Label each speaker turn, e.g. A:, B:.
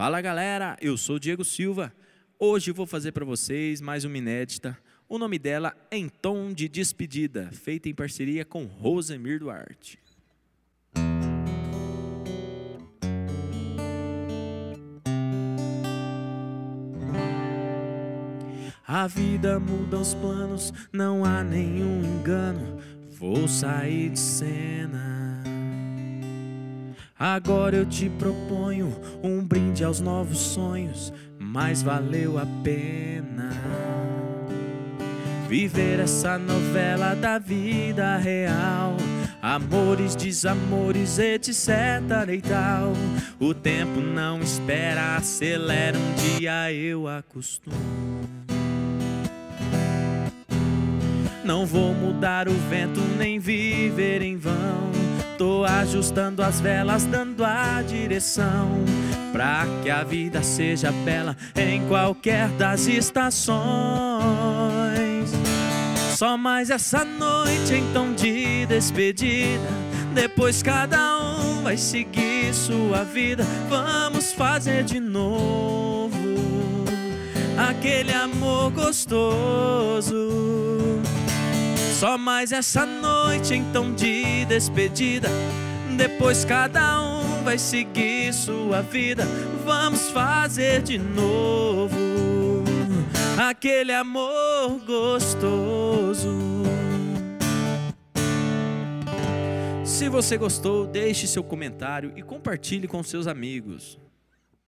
A: Fala galera, eu sou Diego Silva. Hoje vou fazer para vocês mais uma inédita. O nome dela é Em Tom de Despedida, feita em parceria com Rosemir Duarte. A vida muda os planos, não há nenhum engano. Vou sair de cena. Agora eu te proponho um aos novos sonhos, mas valeu a pena. Viver essa novela da vida real. Amores, desamores, etc e tal. O tempo não espera, acelera, um dia eu acostumo. Não vou mudar o vento nem viver em vão. Tô ajustando as velas, dando a direção. Pra que a vida seja bela em qualquer das estações. Só mais essa noite, então de despedida. Depois cada um vai seguir sua vida. Vamos fazer de novo aquele amor gostoso. Só mais essa noite então de despedida. Depois cada um vai seguir sua vida. Vamos fazer de novo aquele amor gostoso. Se você gostou, deixe seu comentário e compartilhe com seus amigos.